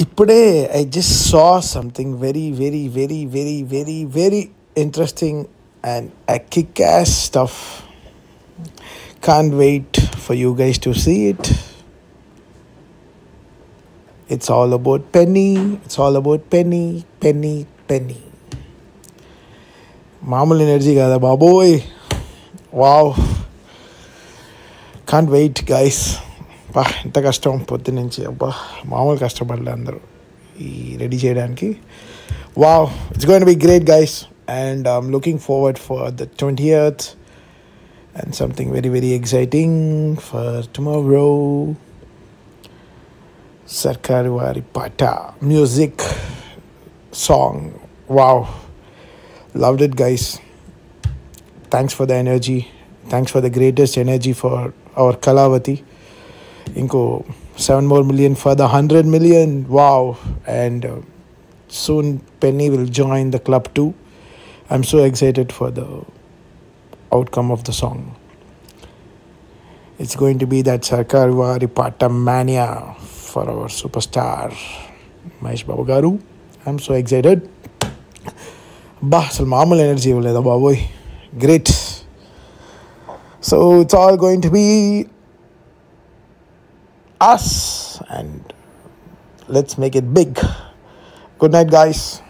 ఇప్పుడే I just saw something very very very very very very interesting and a kick ass stuff can't wait for you guys to see it it's all about penny it's all about penny penny penny మామూలు energy కదా బాబోయ్ wow can't wait guys బా ఎంత కష్టం పొద్దు నుంచి అబ్బా మామూలు కష్టపడలే అందరూ ఈ రెడీ చేయడానికి wow it's going be great guys and I'm looking forward for the twenty ఇయర్త్ and something very very exciting for tomorrow సర్కారు వారి Paata music song wow loved it guys thanks for the energy thanks for the greatest energy for our kalavati इनको seven more million for the hundred million, wow! And uh, soon Penny will join the club too. I'm so excited for the outcome of the song. It's going to be that Sarkaru Vaari Paata mania for our superstar Mahesh Babu Garu. I'm so excited. Bah, mamal energy, Baboy. Great. So it's all going to be us and let's make it big. Good night, guys.